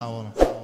ahora.